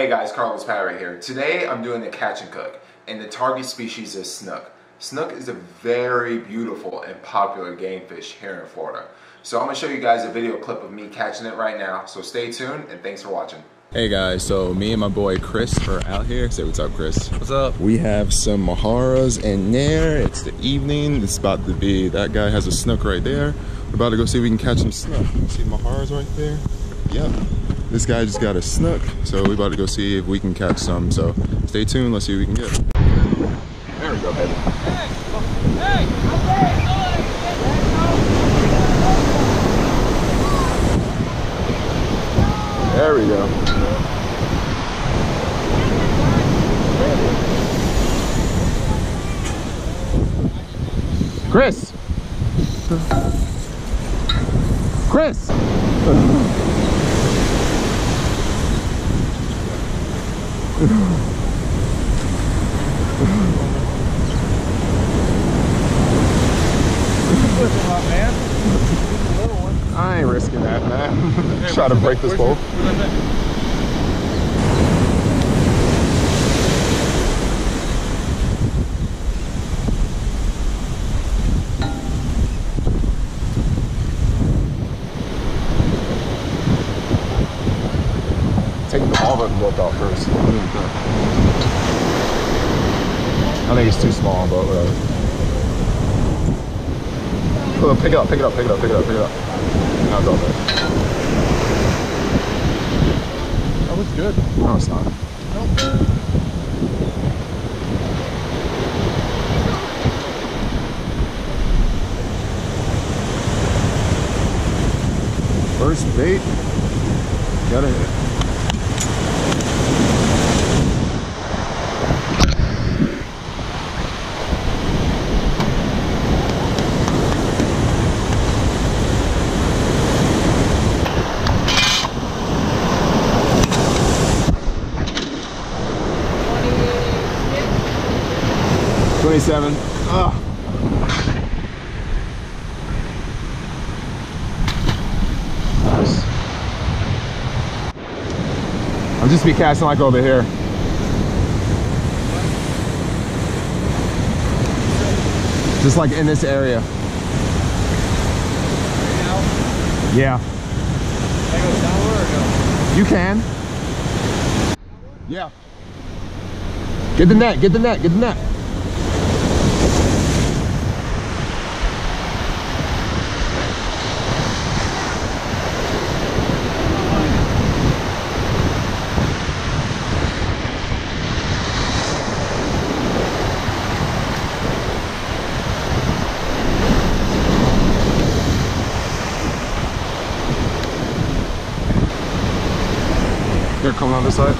Hey guys, Carlos Pat here. Today I'm doing a catch and cook, and the target species is snook. Snook is a very beautiful and popular game fish here in Florida. So I'm gonna show you guys a video clip of me catching it right now, so stay tuned and thanks for watching. Hey guys, so me and my boy Chris are out here. Say what's up, Chris. What's up? We have some Mojarras in there. It's the evening. It's about to be, that guy has a snook right there. We're about to go see if we can catch some snook. See Mojarras right there? Yep. This guy just got a snook, so we about to go see if we can catch some. So stay tuned, let's see what we can get. There we go, baby. There we go. Chris! Chris! I ain't risking that, man. Try to break this bolt. Take the all the book off first. I think it's too small, but whatever. Oh, pick it up, pick it up, pick it up, pick it up, pick it up. No, all good. That looks good. No, it's not. First bait. Got it. Twenty-seven. Ah. Nice. I'll just be casting like over here. Just like in this area. Yeah. You can. Yeah. Get the net, get the net, get the net. Come on this side.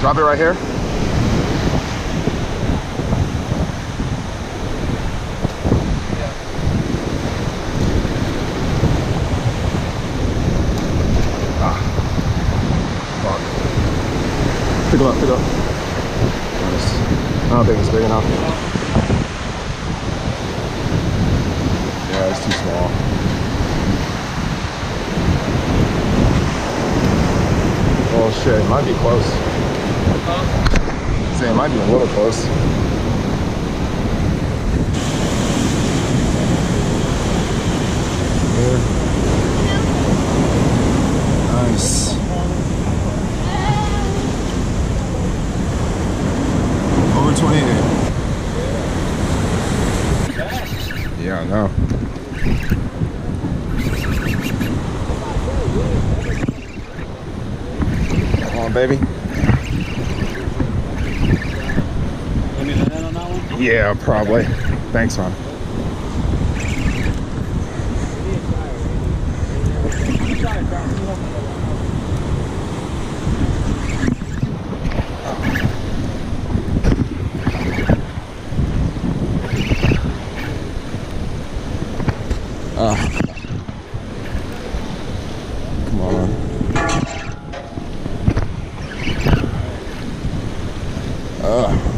Drop it right here. Ah. Fuck. Pick it up, pick it up. Nice. I don't think it's big enough. Yeah, it's too small. Oh it might be close. Say it might be a little close. Nice. Over 28. Yeah, I know. On, baby. Yeah, probably. Thanks, man. Ah. Come on. Ah.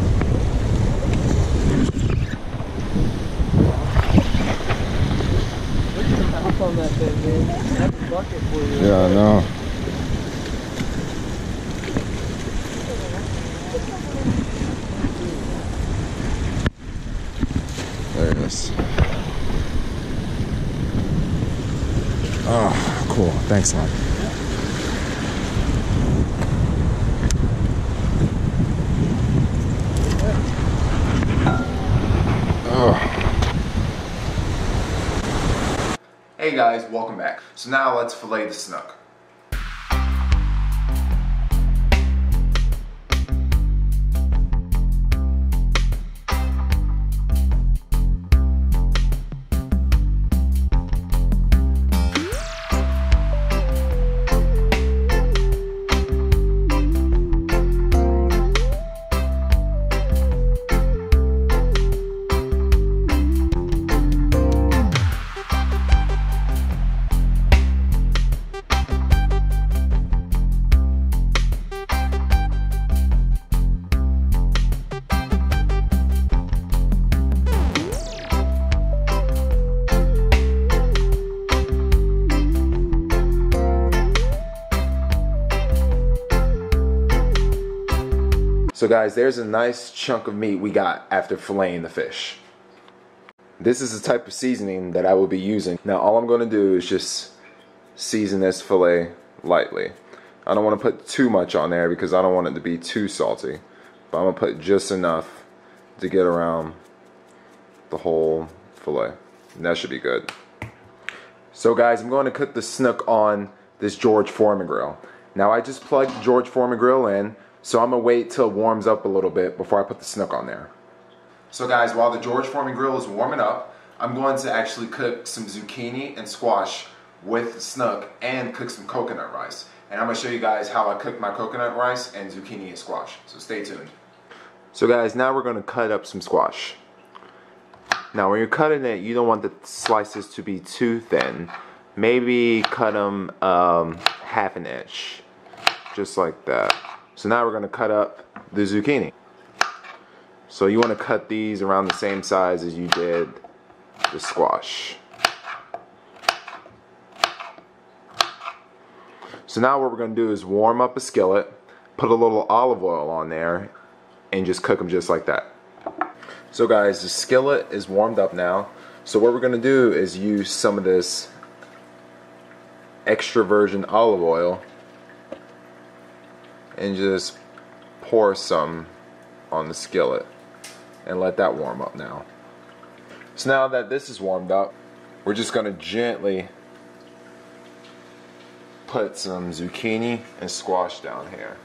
on that thing, dude. That's a bucket for you. Yeah, I know. There it is. Oh, cool. Thanks, lot. Hey guys, welcome back. So now let's fillet the snook. So guys, there's a nice chunk of meat we got after filleting the fish. This is the type of seasoning that I will be using. Now all I'm going to do is just season this fillet lightly. I don't want to put too much on there because I don't want it to be too salty. But I'm going to put just enough to get around the whole fillet. And that should be good. So guys, I'm going to cook the snook on this George Foreman grill. Now I just plugged George Foreman grill in, so I'm gonna wait till it warms up a little bit before I put the snook on there. So guys, while the George Foreman grill is warming up, I'm going to actually cook some zucchini and squash with snook and cook some coconut rice. And I'm gonna show you guys how I cook my coconut rice and zucchini and squash. So stay tuned. So guys, now we're gonna cut up some squash. Now when you're cutting it, you don't want the slices to be too thin. Maybe cut them um, half an inch, just like that. So now we're gonna cut up the zucchini. So you wanna cut these around the same size as you did the squash. So now what we're gonna do is warm up a skillet, put a little olive oil on there, and just cook them just like that. So guys, the skillet is warmed up now. So what we're gonna do is use some of this extra virgin olive oil and just pour some on the skillet and let that warm up now. So now that this is warmed up, we're just gonna gently put some zucchini and squash down here.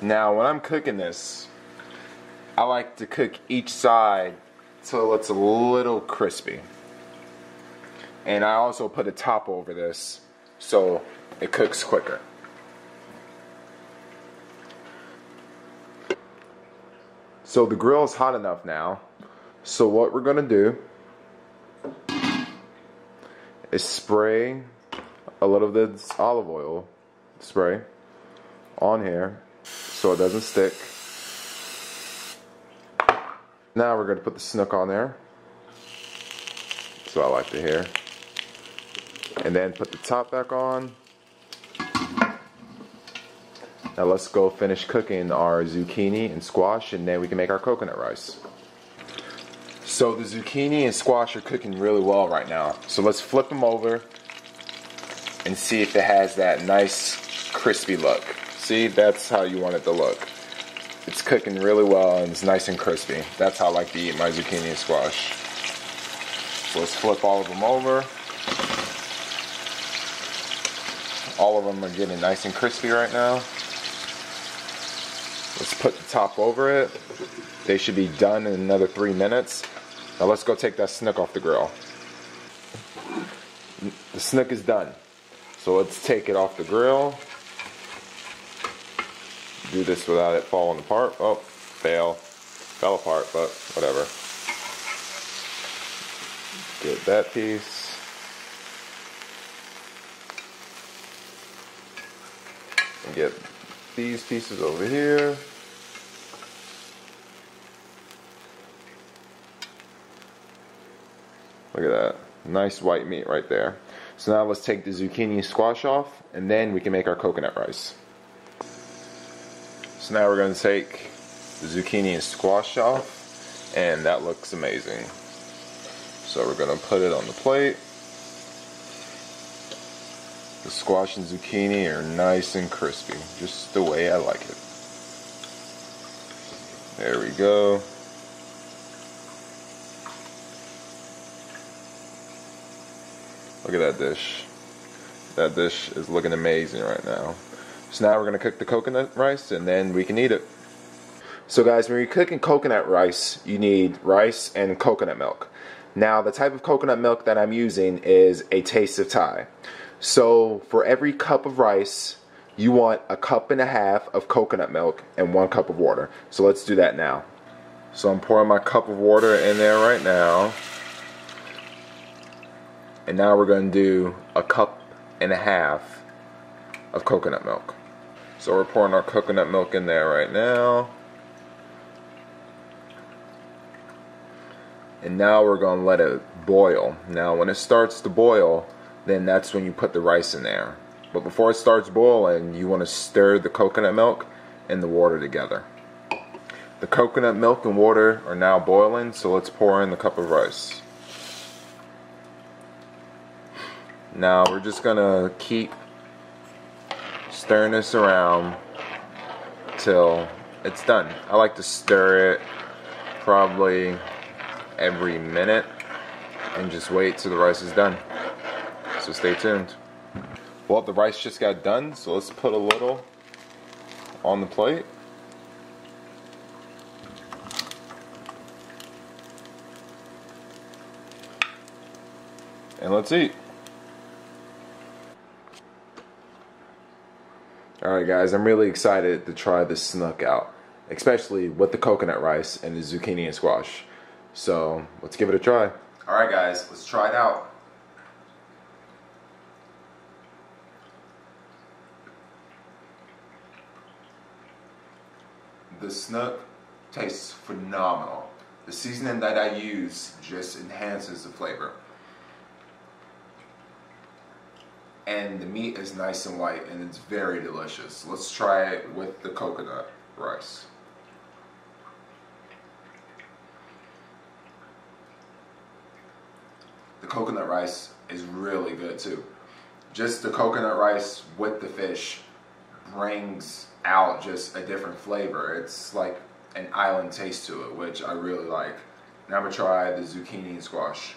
Now when I'm cooking this, I like to cook each side till it's a little crispy. And I also put a top over this so it cooks quicker. So the grill is hot enough now. So what we're gonna do is spray a little of this olive oil spray on here so it doesn't stick. Now we're gonna put the snook on there. So I like to hear. And then put the top back on. Now let's go finish cooking our zucchini and squash and then we can make our coconut rice. So the zucchini and squash are cooking really well right now. So let's flip them over and see if it has that nice crispy look. See, that's how you want it to look. It's cooking really well and it's nice and crispy. That's how I like to eat my zucchini and squash. So let's flip all of them over. All of them are getting nice and crispy right now. Let's put the top over it. They should be done in another three minutes. Now let's go take that snook off the grill. The snook is done. So let's take it off the grill. Do this without it falling apart. Oh, fail. Fell apart, but whatever. Get that piece. And get these pieces over here. Look at that. Nice white meat right there. So now let's take the zucchini squash off and then we can make our coconut rice. So now we're going to take the zucchini and squash off and that looks amazing. So we're going to put it on the plate. The squash and zucchini are nice and crispy, just the way I like it. There we go. Look at that dish. That dish is looking amazing right now. So now we're to cook the coconut rice and then we can eat it. So guys, when you're cooking coconut rice, you need rice and coconut milk. Now the type of coconut milk that I'm using is a taste of Thai. So for every cup of rice, you want a cup and a half of coconut milk and one cup of water. So let's do that now. So I'm pouring my cup of water in there right now. And now we're going to do a cup and a half of coconut milk. So we're pouring our coconut milk in there right now. And now we're going to let it boil. Now when it starts to boil, then that's when you put the rice in there. But before it starts boiling, you want to stir the coconut milk and the water together. The coconut milk and water are now boiling, so let's pour in the cup of rice. Now we're just gonna keep stirring this around till it's done. I like to stir it probably every minute and just wait till the rice is done. So stay tuned. Well, the rice just got done, so let's put a little on the plate. And let's eat. Alright guys, I'm really excited to try this snook out, especially with the coconut rice and the zucchini and squash. So, let's give it a try. Alright guys, let's try it out. The snook tastes phenomenal. The seasoning that I use just enhances the flavor. and the meat is nice and white and it's very delicious. Let's try it with the coconut rice. The coconut rice is really good too. Just the coconut rice with the fish brings out just a different flavor. It's like an island taste to it, which I really like. Now I'm gonna try the zucchini and squash.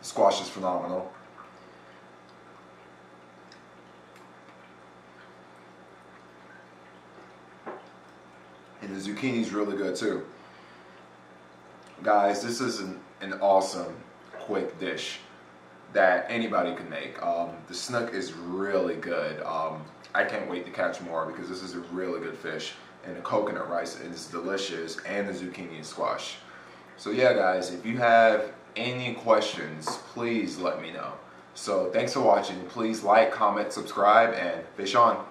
The Squash is phenomenal. And the zucchini is really good too. Guys, this is an, an awesome quick dish that anybody can make. Um, the snook is really good. Um, I can't wait to catch more because this is a really good fish. And the coconut rice is delicious and the zucchini and squash. So yeah guys, if you have any questions, please let me know. So thanks for watching. Please like, comment, subscribe, and fish on.